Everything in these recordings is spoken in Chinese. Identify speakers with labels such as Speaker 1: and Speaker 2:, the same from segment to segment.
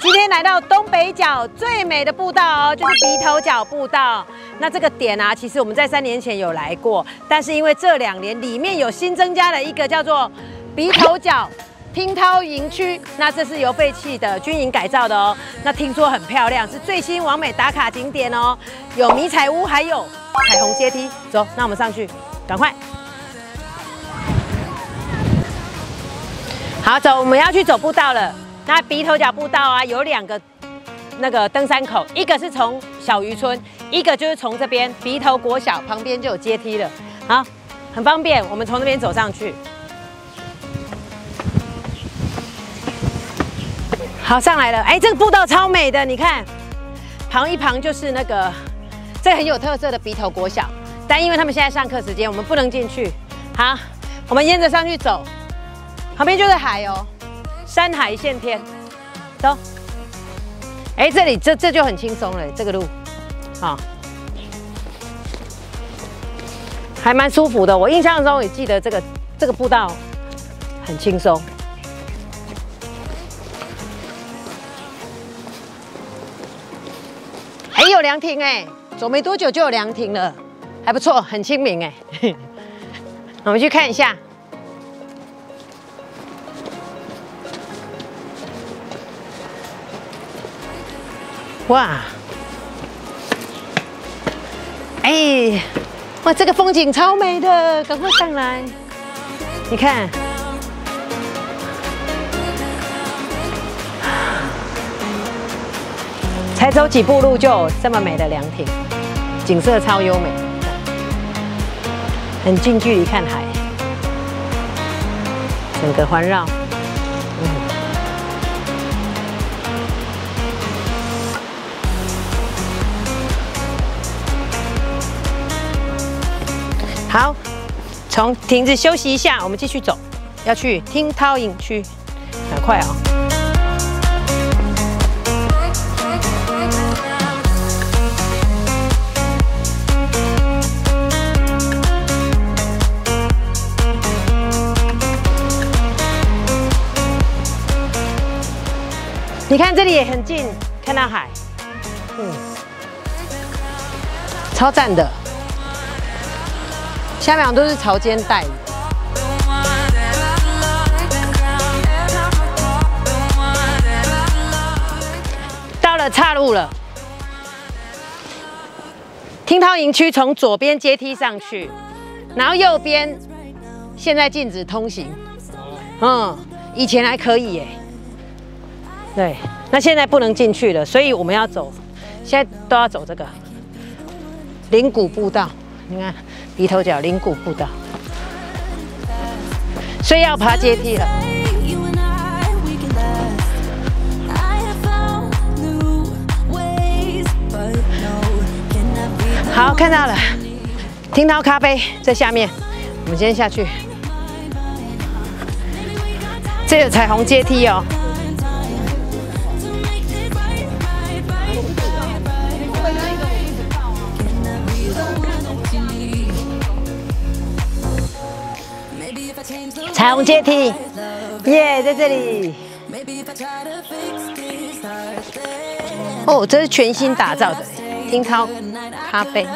Speaker 1: 今天来到东北角最美的步道哦，就是鼻头角步道。那这个点啊，其实我们在三年前有来过，但是因为这两年里面有新增加了一个叫做鼻头角听涛营区，那这是由废弃的军营改造的哦。那听说很漂亮，是最新完美打卡景点哦，有迷彩屋，还有彩虹阶梯。走，那我们上去，赶快。好，走，我们要去走步道了。那鼻头角步道啊，有两个那个登山口，一个是从小渔村，一个就是从这边鼻头国小旁边就有阶梯了，好，很方便。我们从那边走上去。好，上来了。哎，这个步道超美的，你看，旁一旁就是那个，这很有特色的鼻头国小，但因为他们现在上课时间，我们不能进去。好，我们沿着上去走。旁边就是海哦，山海一线天，走。哎，这里这这就很轻松了，这个路，好，还蛮舒服的。我印象中也记得这个这个步道很轻松。还有凉亭哎，走没多久就有凉亭了，还不错，很清明哎。我们去看一下。哇，哎，哇，这个风景超美的，赶快上来！你看，才走几步路就有这么美的凉亭，景色超优美，很近距离看海，整个环绕。好，从亭子休息一下，我们继续走，要去听涛影区，赶快啊！你看这里也很近，看到海，嗯，超赞的。下面都是潮间带。到了岔路了，听涛营区从左边阶梯上去，然后右边现在禁止通行。嗯，以前还可以耶。对，那现在不能进去了，所以我们要走，现在都要走这个灵谷步道，你看。鼻头角灵谷步道，所以要爬阶梯了。好，看到了，听涛咖啡在下面，我们先下去。这有彩虹阶梯哦。彩虹阶梯，耶，在这里。哦，这是全新打造的，听涛咖啡。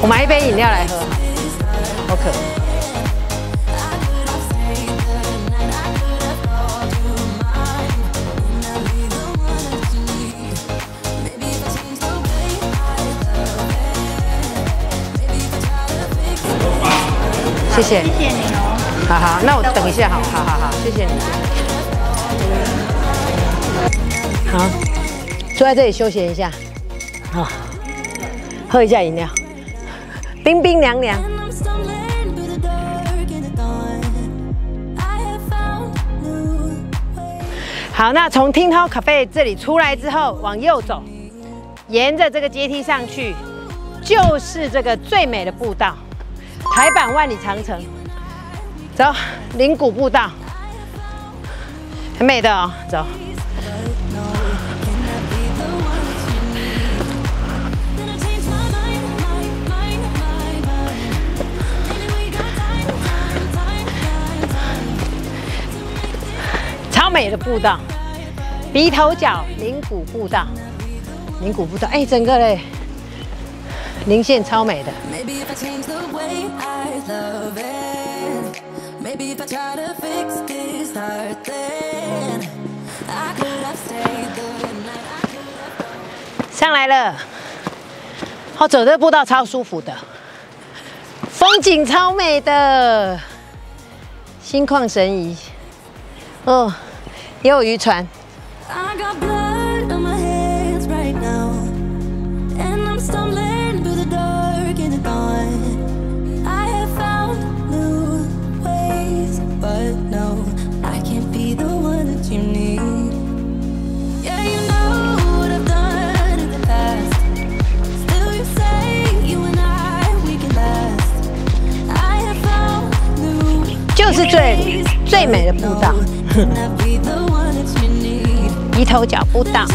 Speaker 1: 我买一杯饮料来喝，好渴。谢谢，谢谢你哦。好好，那我等一下，好好好好，谢谢你。好，坐在这里休闲一下，好，喝一下饮料，冰冰凉凉。好，那从听涛咖啡这里出来之后，往右走，沿着这个阶梯上去，就是这个最美的步道。台版《万里长城》，走，灵谷步道，很美的哦。走，超
Speaker 2: 美的步道，鼻头角，灵谷步道，灵谷步道，哎，整个嘞。零线超美的。上来了，好走这步道超舒服的，风景超美的，心旷神怡。哦，也有渔船。最最美的步道。一头脚步道。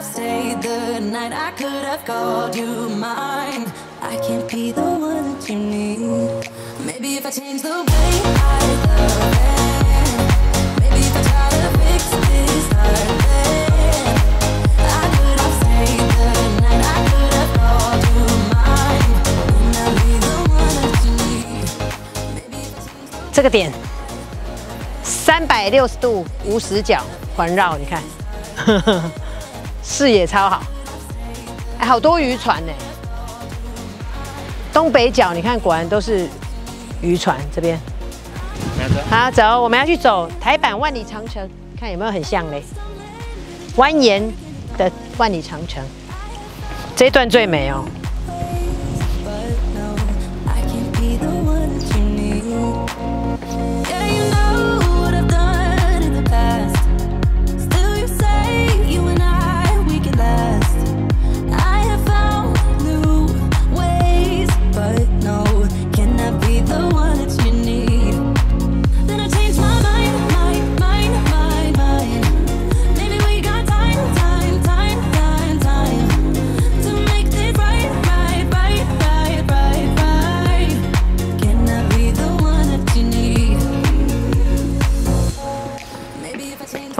Speaker 2: have stayed the night. I could have called you mine. I can't be the one that you need. Maybe if I change the way I love it. Maybe if I try to fix this heart, then I could have stayed the night. I could have called you mine. Wouldn't I be the one that you need? Maybe if I change the 这个点，三百六十度无死角环绕，你看。 视野超好，哎，好多渔船呢。东北角，你看，果然都是渔船。这边，好走，我们要去走台版万里长城，看有没有很像嘞？蜿蜒的万里长城，这段最美哦。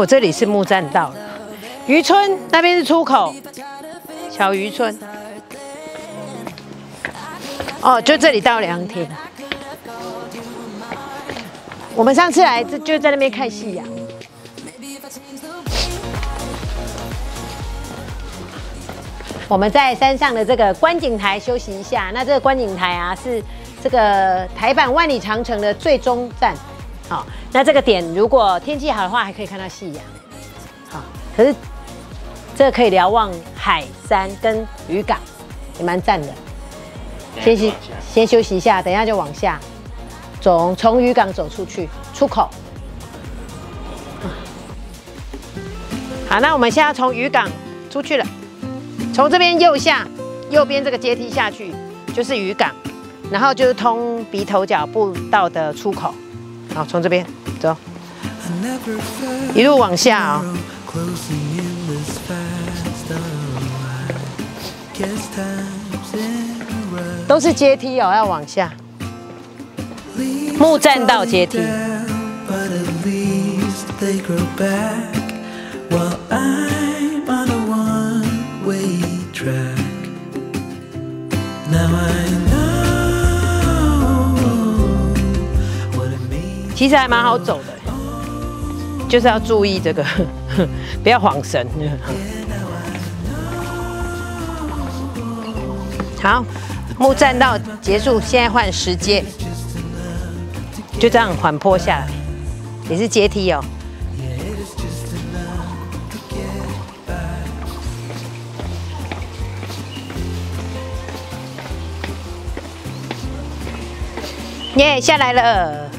Speaker 2: 我这里是木栈道，渔村那边是出口，小渔村。哦，就这里到凉亭。我们上次来就就在那边看夕阳。我们在山上的这个观景台休息一下。那这个观景台啊，是这个台版万里长城的最终站。好，那这个点如果天气好的话，还可以看到夕阳。好，可是这个可以瞭望海山跟渔港，也蛮赞的。先休先休息一下，等一下就往下从，从渔港走出去出口。好，那我们现在从渔港出去了，从这边右下右边这个阶梯下去就是渔港，然后就是通鼻头角步道的出口。好，从这边走，一路往下啊，都是阶梯哦，要往下，木栈道阶梯。其实还蛮好走的，就是要注意这个，不要晃神。好，木栈道结束，现在换石阶，就这样缓坡下来，也是阶梯哦。耶，下来了。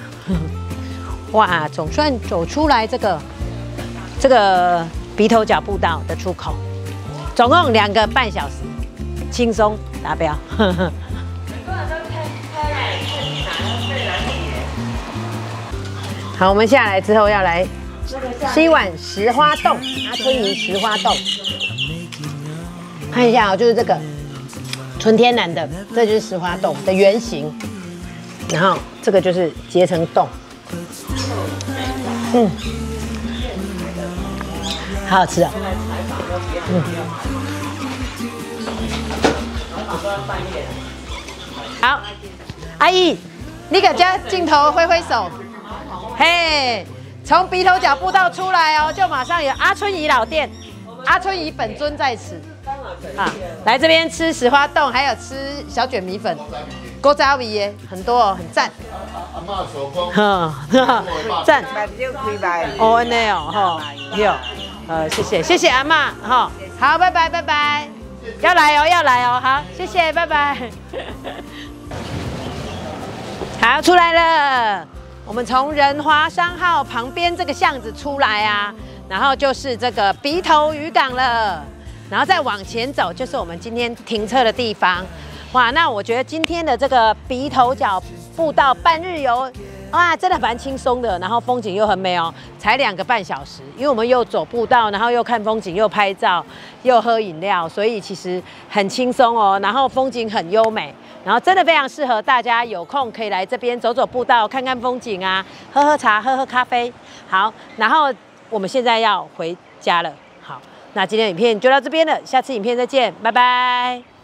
Speaker 2: 哇，总算走出来这个这个鼻头角步道的出口，总共两个半小时。
Speaker 1: 轻松达标。好，我们下来之后要来吃一碗石花冻，阿春怡石花冻。看一下哦，就是这个纯天然的，这就是石花冻的原型。然后这个就是结成冻，嗯，好好吃啊。嗯，好，阿姨，你给家镜头挥挥手。嘿，从鼻头脚步道出来哦，就马上有阿春怡老店，阿春怡本尊在此。啊，来这边吃石花冻，还有吃小卷米粉，锅仔味耶，很多哦，很赞。阿妈手工，赞。哦，那哦，哈，有，呃，谢谢，谢谢阿妈，哈，好，拜拜，拜拜，要来哦，要来哦，好，谢谢，拜拜。好，出来了。我们从仁华商号旁边这个巷子出来啊，然后就是这个鼻头渔港了，然后再往前走就是我们今天停车的地方。哇，那我觉得今天的这个鼻头角步道半日游，哇，真的蛮轻松的，然后风景又很美哦，才两个半小时，因为我们又走步道，然后又看风景，又拍照，又喝饮料，所以其实很轻松哦，然后风景很优美。然后真的非常适合大家有空可以来这边走走步道，看看风景啊，喝喝茶，喝喝咖啡。好，然后我们现在要回家了。好，那今天影片就到这边了，下次影片再见，拜拜。